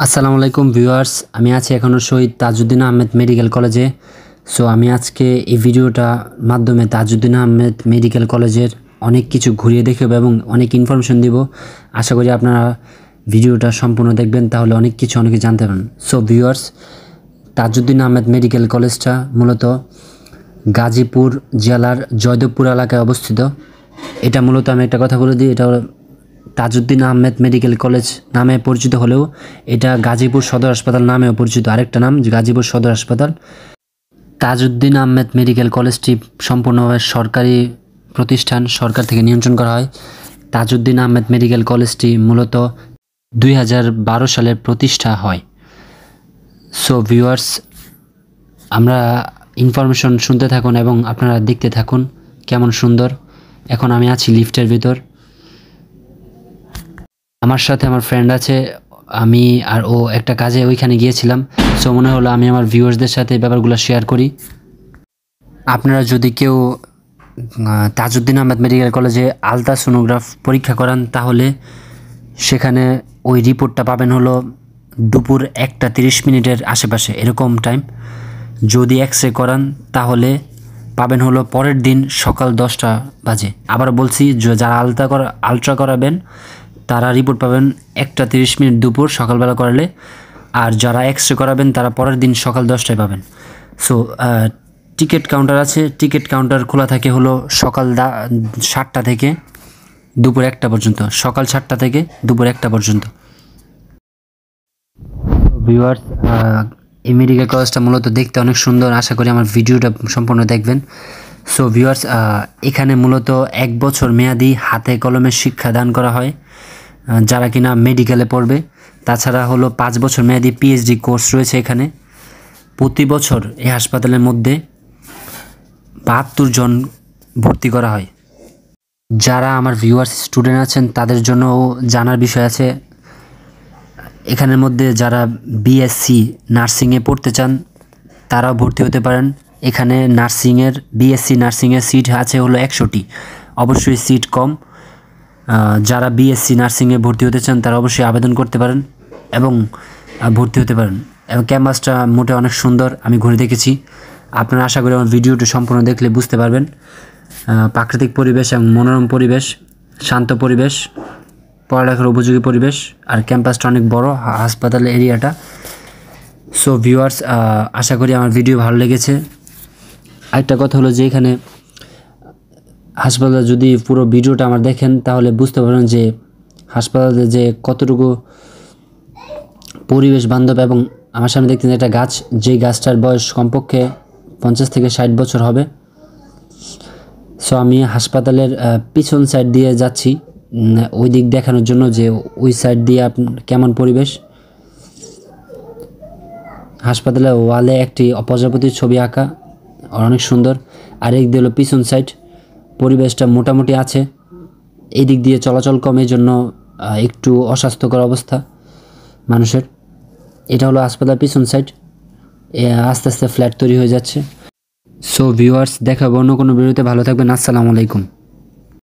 আসসালামু আলাইকুম ভিউয়ার্স, আমি আছি এখনও শহীদ তাজউদ্দিন আহমেদ মেডিকেল কলেজে। সো আমি আজকে এই ভিডিওটা মাধ্যমে তাজউদ্দিন আহমেদ মেডিকেল কলেজের অনেক কিছু ঘুরিয়ে দেখাবো এবং অনেক ইনফরমেশন দিব। আশা করি আপনারা ভিডিওটা সম্পূর্ণ দেখবেন, তাহলে অনেক কিছু অনেকে জানতে পারেন so viewers, Tajuddin Ahmed medical কলেজটা মূলত গাজীপুর জেলার জয়দেবপুর এলাকায় অবস্থিত। এটা মূলত আমি একটা কথা বলে দিই, এটা তাজউদ্দিন আহমেদ মেডিকেল কলেজ নামে পরিচিত হলেও এটা গাজীপুর সদর হাসপাতাল নামেও পরিচিত। আরেকটা নাম, গাজীপুর সদর হাসপাতাল। তাজউদ্দিন আহমেদ মেডিকেল কলেজটি সম্পূর্ণভাবে সরকারি প্রতিষ্ঠান, সরকার থেকে নিয়ন্ত্রণ করা হয়। তাজউদ্দিন আহমেদ মেডিকেল কলেজটি মূলত দুই সালে প্রতিষ্ঠা হয়। সো ভিউয়ার্স আমরা ইনফরমেশন শুনতে থাকুন এবং আপনারা দেখতে থাকুন কেমন সুন্দর। এখন আমি আছি লিফটের ভিতর। আমার সাথে আমার ফ্রেন্ড আছে, আমি আর ও একটা কাজে ওইখানে গিয়েছিলাম। সো মনে হলো আমি আমার ভিউয়ার্সদের সাথে ব্যাপারগুলো শেয়ার করি। আপনারা যদি কেউ তাজউদ্দিন আহমেদ মেডিকেল কলেজে আলট্রাসোনোগ্রাফ পরীক্ষা করান, তাহলে সেখানে ওই রিপোর্টটা পাবেন হলো দুপুর একটা তিরিশ মিনিটের আশেপাশে, এরকম টাইম যদি এক্স রে করান, তাহলে পাবেন হলো পরের দিন সকাল দশটা বাজে। আবার বলছি যারা আলতা করা আলট্রা করাবেন তারা রিপোর্ট পাবেন একটা তিরিশ মিনিট দুপুর সকালবেলা করালে। আর যারা এক্স রে করাবেন, তারা পরের দিন সকাল দশটায় পাবেন। সো টিকিট কাউন্টার আছে। টিকিট কাউন্টার খোলা থাকে হলো সকাল দা, সাতটা থেকে দুপুর একটা পর্যন্ত। সকাল সাতটা থেকে দুপুর একটা পর্যন্ত। ভিউয়ার্স এই মেডিকেল কলেজটা মূলত দেখতে অনেক সুন্দর। আশা করি আমার ভিডিওটা সম্পূর্ণ দেখবেন। সো ভিউয়ার্স এখানে মূলত এক বছর মেয়াদি হাতে কলমে শিক্ষা দান করা হয়। যারা কিনা মেডিকেলে পড়বে। তাছাড়া হলো পাঁচ বছর মেয়াদি পিএইচডি কোর্স রয়েছে এখানে। প্রতি বছর এই হাসপাতালের মধ্যে বাহাত্তর জন ভর্তি করা হয়। যারা আমার ভিউয়ার্স স্টুডেন্ট আছেন, তাদের জন্যও জানার বিষয় আছে। এখানের মধ্যে যারা বিএসসি নার্সিংয়ে পড়তে চান, তারাও ভর্তি হতে পারেন। এখানে নার্সিংয়ের বিএসসি নার্সিংয়ের সিট আছে হলো একশোটি। অবশ্যই সিট কম। যারা বিএসসি নার্সিংয়ে ভর্তি হতে চান, তারা অবশ্যই আবেদন করতে পারেন এবং ভর্তি হতে পারেন। এবং ক্যাম্পাসটা মোটে অনেক সুন্দর, আমি ঘুরে দেখেছি। আপনারা আশা করি আমার ভিডিওটি সম্পূর্ণ দেখলে বুঝতে পারবেন। প্রাকৃতিক পরিবেশ এবং মনোরম পরিবেশ, শান্ত পরিবেশ, পড়ালেখার উপযোগী পরিবেশ, আর ক্যাম্পাসটা অনেক বড় হাসপাতাল এরিয়াটা। সো ভিউয়ার্স আশা করি আমার ভিডিও ভালো লেগেছে। আরেকটা কথা হলো যে এখানে হাসপাতালে যদি পুরো ভিডিওটা আমার দেখেন, তাহলে বুঝতে পারবেন যে হাসপাতালে যে কতটুকু পরিবেশ বান্ধব এবং আমার সামনে দেখতেন একটা গাছ যে গাছটার বয়স কমপক্ষে পঞ্চাশ থেকে ষাট বছর হবে। সো আমি হাসপাতালের পিছন সাইড দিয়ে যাচ্ছি। ওই দিক দেখানোর জন্য যে ওই সাইড দিয়ে কেমন পরিবেশ। হাসপাতালের ওয়ালে একটি অপ্রজাপতির ছবি আঁকা, অনেক সুন্দর। আর এক দিয়ে হলো পিছন সাইড পরিবেশটা মোটামুটি আছে। এই দিক দিয়ে চলাচল কম এই জন্য একটু অস্বাস্থ্যকর অবস্থা মানুষের। এটা হলো হাসপাতাল পিছন সাইড আস্তে আস্তে ফ্ল্যাট তৈরি হয়ে যাচ্ছে। সো ভিউয়ার্স দেখাবো। অন্য কোনো ভিডিওতে ভালো থাকবেন। আসসালামু আলাইকুম।